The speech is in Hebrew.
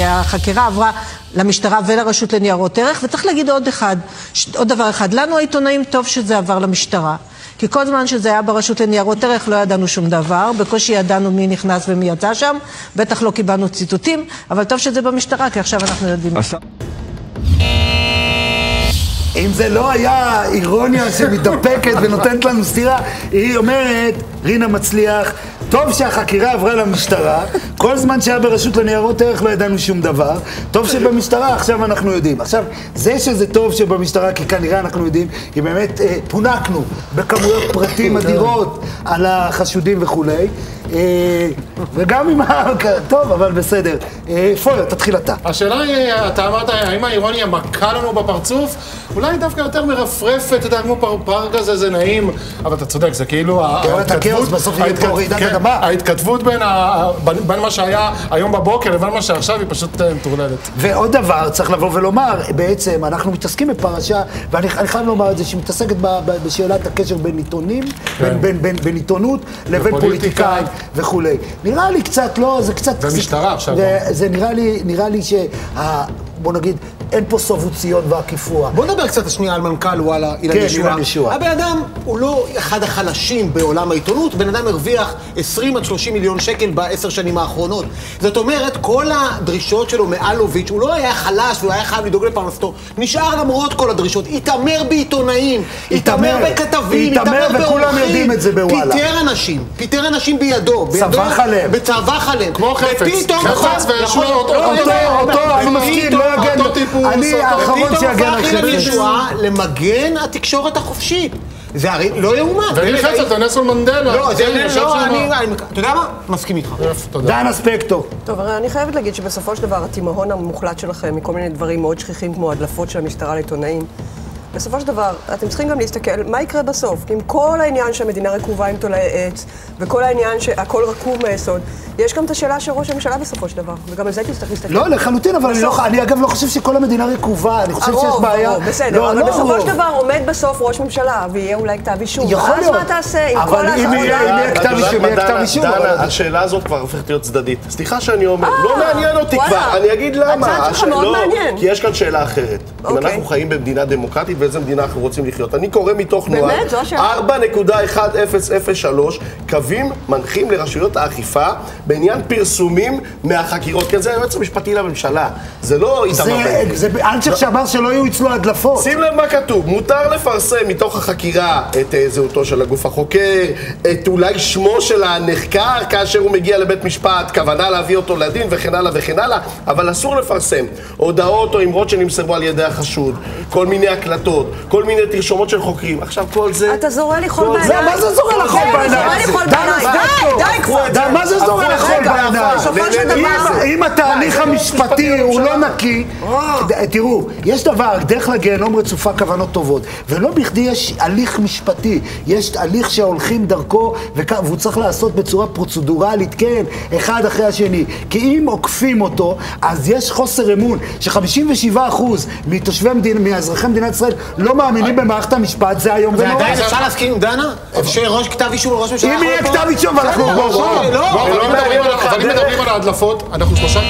שהחקירה עברה למשטרה ולרשות לניירות ערך, וצריך להגיד עוד אחד, עוד דבר אחד, לנו העיתונאים טוב שזה עבר למשטרה. כי כל זמן שזה היה ברשות לניירות ערך לא ידענו שום דבר, בקושי ידענו מי נכנס ומי יצא שם, בטח לא קיבלנו ציטוטים, אבל טוב שזה במשטרה, כי עכשיו אנחנו יודעים. אם זה לא היה אירוניה שמתדפקת ונותנת לנו סטירה, היא אומרת, רינה מצליח, טוב שהחקירה עברה למשטרה, כל זמן שהיה ברשות לניירות ערך לא ידענו שום דבר, טוב שבמשטרה עכשיו אנחנו יודעים. עכשיו, זה שזה טוב שבמשטרה, כי כנראה אנחנו יודעים, כי באמת אה, פונקנו בכמויות פרטים אדירות על החשודים וכולי. אה, וגם עם ה... טוב, אבל בסדר. אה, פויר, תתחיל אתה. השאלה היא, אתה אמרת, האם האירוניה מכה לנו בפרצוף? אולי דווקא יותר מרפרפת, אתה יודע, כמו פרפר כזה, זה נעים. אבל אתה צודק, זה כאילו... תיאוריית הכאוס, בסוף יהיה פה רעידת כן, אדמה. ההתכתבות בין מה שהיה היום בבוקר לבין מה שעכשיו היא פשוט אה, מטורללת. ועוד דבר, צריך לבוא ולומר, בעצם אנחנו מתעסקים בפרשה, ואני אני חייב לומר את זה, שמתעסקת בשאלת הקשר בין עיתונים, בין, בין, עיתונות לבין. פוליטיקאים וכולי. נראה לי קצת, לא, זה קצת... ומשטרה עכשיו זה, זה נראה לי, נראה לי שה... בוא נגיד, אין פה סובוציון ועקיפוע. בוא נדבר קצת שנייה על מנכ"ל וואלה, אילן כן, ישועה. ישועה. הבן אדם הוא לא אחד החלשים בעולם העיתונות, בן אדם הרוויח 20 עד 30 מיליון שקל בעשר שנים האחרונות. זאת אומרת, כל הדרישות שלו מאלוביץ', הוא לא היה חלש והוא היה חייב לדאוג לפרנסתו, נשאר למרות כל הדרישות, התעמר בעיתונאים, התעמר. בכתבים, התעמר. יודעים את זה בוואלה. פיטר אנשים, פיטר אנשים בידו. צווח עליהם. בצווח עליהם. כמו חפץ. ופתאום, חפץ וישועה, נכון, אותו- לא, אותו- לא, אותו, לא, אני מסכים, לא ופתאום- יגן. אותו אני אותו- האחרון ופתאום שיגן על חפץ. ישועה למגן התקשורת החופשית. זה הרי לא יאומן. ונלחץ באמת, את נלסון מנדלה. לא, זה כן, ישב לא, שם. אני, אני- אתה יודע מה? מסכים איתך. דנה ספקטור. טוב, הרי אני חייבת להגיד שבסופו של דבר התימהון המוחלט שלכם מכל מיני דברים מאוד שכיחים כמו הדלפות של המשטרה לעיתונאים, בסופו של דבר, אתם צריכים גם להסתכל מה יקרה בסוף. כי עם כל העניין שהמדינה רקובה עם תולעי עץ, וכל העניין שהכל רקוב מהיסוד, יש גם את השאלה של ראש הממשלה בסופו של דבר, וגם על זה תצטרך להסתכל. לא, לחלוטין, אבל אני, בסוף- לא, אני אגב לא חושב שכל המדינה רקובה, אני חושב שיש הרוב, בעיה... הרוב, בסדר, לא, אבל לא בסופו הרוב. של דבר עומד בסוף ראש ממשלה, ויהיה אולי כתב אישום. יכול להיות. מה תעשה עם אבל כל ההעבודה? יהיה- אם יהיה את כתב אישום, יהיה כתב אישום, דנה, אבל- השאלה הזאת כבר הופכת להיות צדדית. סליחה שאני אומר, אה, לא מעניין אותי. כבר, אני אגיד למה. הצד שלך מאוד לא, מעניין. כי יש כאן שאלה אחרת. אם אוקיי. אנחנו חיים במדינה דמוקרטית, באיזה מדינה אנחנו רוצים לחיות? אני קורא מתוך? נוהל זו השאלה. 4.1003, קווים מנחים לרשויות האכיפה בעניין פרסומים מהחקירות. כן, זה היועץ המשפטי לממשלה, זה לא איתמר בן זה, גביר. זה אלצ'ך שאמר שלא יהיו אצלו הדלפות. שים לב מה כתוב, מותר לפרסם מתוך החקירה את אה, זהותו של הגוף החוקר, את אולי שמו של הנחקר כאשר הוא מגיע לבית משפט, כוונה להביא אותו לדין וכן הלאה וכן הלאה, אבל אסור לפרסם הודעות או אמרות שנמסרו על ידי החשוד, כל מיני הקלטות, כל מיני תרשומות של חוקרים. עכשיו כל זה... אתה זורה לי חול בעיניים. מה זה זורה לך חול כן, בעיניים? חול בעיניים. די, די כבר. מה זה זורה לך חול בעיניים? בסופו של דבר- אם התהליך המשפטי הוא לא נקי, ד- תראו, יש דבר, דרך לגיהנום רצופה כוונות טובות, ולא בכדי יש הליך משפטי, יש הליך שהולכים דרכו, והוא צריך לעשות בצורה פרוצדורלית, כן, אחד אחרי השני. כי אם עוקפים אותו, אז יש חוסר אמון, ש-57% מתושבי המדינה, מאזרחי מדינת ישראל, לא מאמינים במערכת המשפט, זה איום ונורא. ועדיין אפשר להסכים עם דנה? שראש כתב אישום לראש ממשלה אם יהיה? כתב אישום, בוא, בוא. לא, לא, אבל ולא אם. מדברים על ההדלפות, אנחנו שלושה...